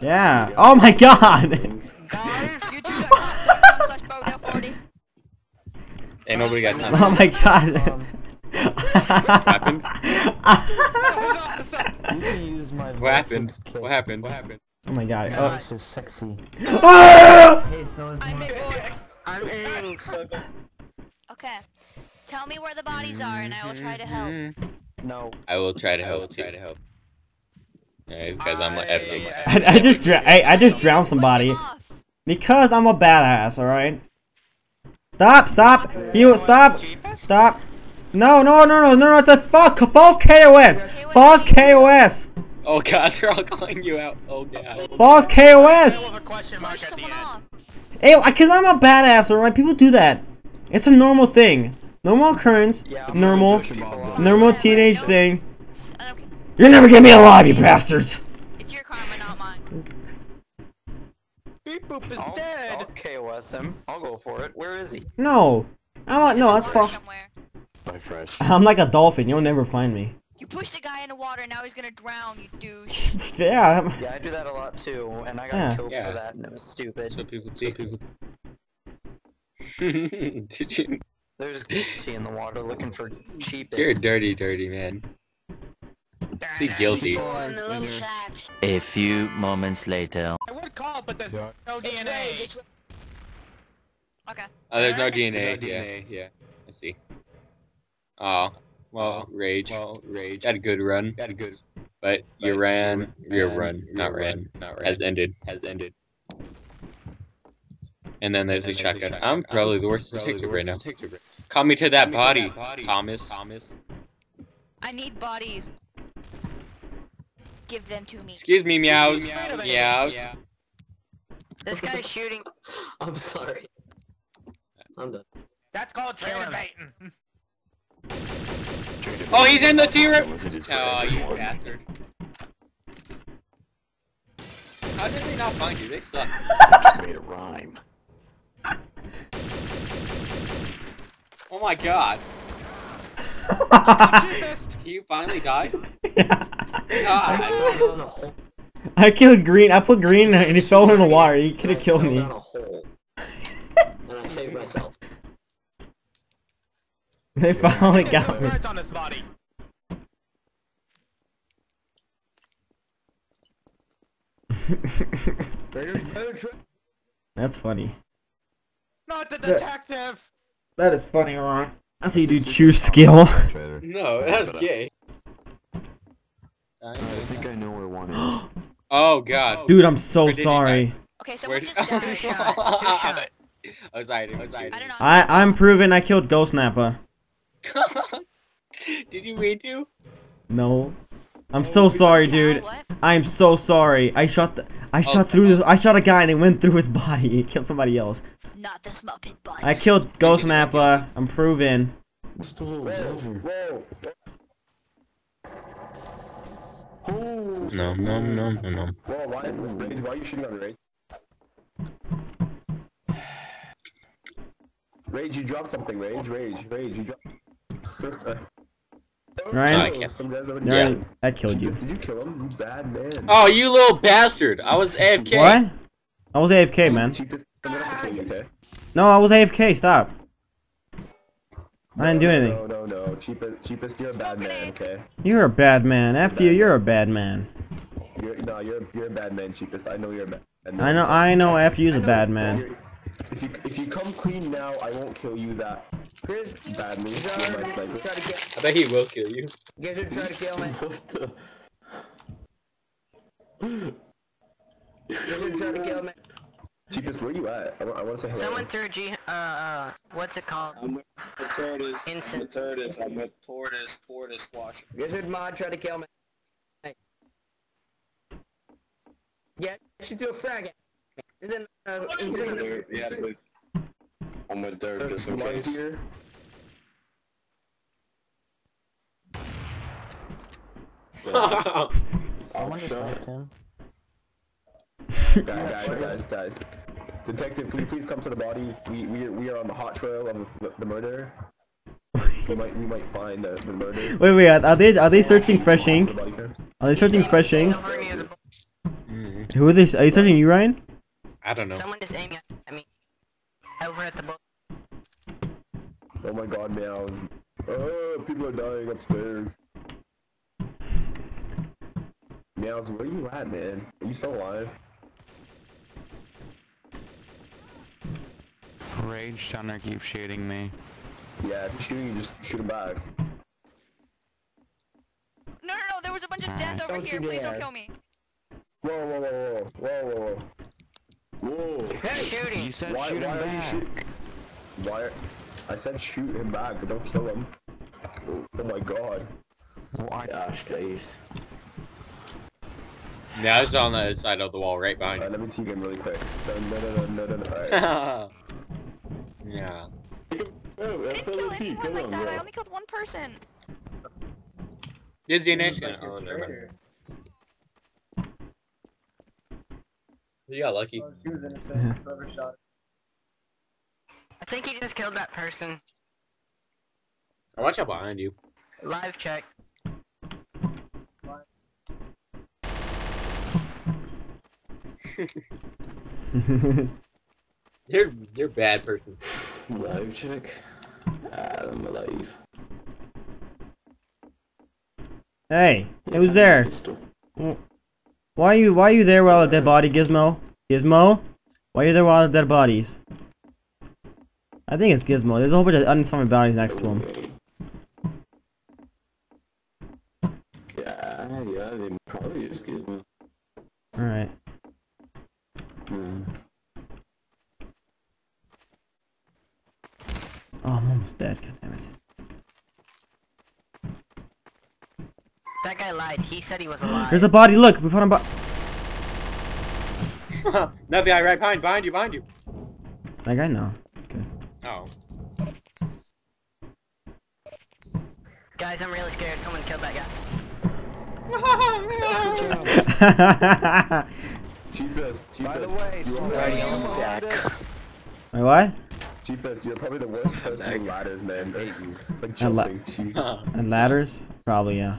Yeah. Oh my god. Guys, youtube.com slash Bodell40. Ain't nobody got time. Oh my god. happened? You can use my What happened? voice as kick. What happened? What happened? oh my god. Oh. voice is sexy. Hey, so is I'm my- Nick Boy. I'm Inks. Okay. Tell me where the bodies are and I will try to help. No. I will try to help. Try to help. Alright, because I'm like epic. I, I just dra- I, I just drowned somebody Push them off. because I'm a badass. All right. Stop! Stop! You stop! Stop! No! No! No! No! No! No! The fuck! False KOS! False KOS! Oh god, they're all calling you out. Oh god. False KOS! With a question mark Push at the someone end. off. Hey, because I'm a badass, alright? People do that. It's a normal thing. Normal occurrence. Yeah, Normal. Normal teenage thing. I don't care. You'll never get me alive, you bastards! It's your karma, not mine. Beep boop is I'll, dead. I'll KOS him. I'll go for it. Where is he? No. I'm a, no, that's Water false. somewhere. My fresh. I'm like a dolphin. You'll never find me. You pushed the guy in the water, and now he's gonna drown, you douche. yeah. I'm- Yeah, I do that a lot too, and I got Yeah. killed Yeah. for that, and it was stupid. So people see. Did you? There's guilty in the water looking for cheapest. You're a dirty, dirty man. See guilty. in the little shacks. A few moments later. I would call, but there's no DNA. Okay. Oh, there's no No DNA. Yeah, yeah. I see. Oh, well, rage. Well, rage. Had a good run. Had a good. But your ran, your run, not ran, not has ended. Has ended. And then there's a shotgun. I'm probably the worst detective right now. Call me to that body, Thomas. Thomas. I need bodies. Give them to me. Excuse me, meows. Meows. Meows. This guy's shooting. I'm sorry. I'm done. That's called traitor baiting. Oh, he's in the T-Rex. Oh, you bastard. How did they not find you? They suck. Made a rhyme. Oh my god. He finally died? yeah. God. I killed Green. I put Green and he fell in the water. He could have killed me. and I saved myself. They finally got me. words on this body. That's funny. Not the detective. That is funny, Ron. That's how you do true skill. No, that's gay. I think I know where one is. Oh god. Dude, I'm so Where sorry. Okay, Where someone did- just died. Who shot? I was hiding. I was I hiding. don't know. I I'm proven I killed Ghost Nappa. Did you mean to? No. I'm oh, so sorry, dude. What? I'm so sorry. I shot the I oh, shot through this I shot a guy and it went through his body. He killed somebody else. Not this Muppet bunch. I killed Ghost Nappa. I'm proven. No, no, no, no, no. Whoa, why, Rage, why are you shooting on Rage? Rage, you dropped something, Rage, Rage, Rage, you dropped... Ryan? I can't- Some guys over Yeah, there. I killed you. Did you kill him? You bad man. Oh, you little bastard! I was AFK. What? I was AFK, man. Cheapest, I'm gonna have to kill you, okay? No, I was AFK. Stop. I didn't do anything. No, no, no. Cheapest, cheapest, you're a bad man, okay? You're a bad man. F you. You're a bad man. You're, no, you're, you're a bad man, cheapest. I know you're a bad man. I know. I know. F you's a bad man. If you, if you come clean now, I won't kill you that badly. You're my sniper. I bet he will kill you. Get her try to kill me. Get her try to kill me. Cheapest, where you at? I, I want to say hello. Someone threw G. Uh, uh, what's it called? I'm with the tortoise. Instant. The tortoise. I'm with tortoise. Tortoise wash. Wizard mod try to kill me. Hey. Yeah, she threw a frag at me. And then, uh, incinerator. Yeah, please. I'm with dirt just in Light case. here. Oh, Someone shit. just him. Guys, guys, guys, guys. Detective, can you please come to the body? We we are, we are on the hot trail of the, the murder. We might we might find the, the murder. Wait, wait. Are they are they searching fresh ink? The body cam. Are they searching fresh ink? Mm-hmm. Who are they? Are you searching you, Ryan? I don't know. Someone just aiming at me. Over at the boat. Oh my god, meows. Oh, people are dying upstairs. Meows, where you at, man? Are you still alive? Rage Thunder keeps shooting me. Yeah, if he's shooting you, just shoot him back. No, no, no, there was a bunch of death over Don't here. Please don't kill me. Whoa, whoa, whoa, whoa, whoa, whoa, whoa. Whoa. Shooting. You said Why, shoot why him back. shoot? Why? Are... I said shoot him back, but don't kill him. Oh my god. Why? Gosh, guys. Now it's on the side of the wall, right behind Alright, you. let me team him really quick. Dun, dun, dun, dun, dun, dun. Alright. yeah. Oh, I didn't kill anyone like that. I only killed one person. Disney Nation. Oh, never mind. You got lucky. I think he just killed that person. Oh, watch out behind you. Live check. You're you're a bad person. Live check. I'm alive. hey, who's there? Pistol. Why are you Why are you there while a dead body, Gizmo? Gizmo? Why are you there while the dead bodies? I think it's Gizmo. There's a whole bunch of undetermined bodies next to him. Yeah, yeah, they probably just give me. Alright. Hmm. Almost dead. God damn it. That guy lied. He said he was alive. There's a body. Look, we found a body. Another guy right behind, behind you, behind you. That guy, no. Okay. Oh. Guys, I'm really scared. Someone killed that guy. Cheapest, cheapest. By the way, you are, Spray, you want? Wait, what? Cheapest, you're probably the worst person in ladders, man. Like And la- jumping. Cheap. And ladders? Probably, yeah.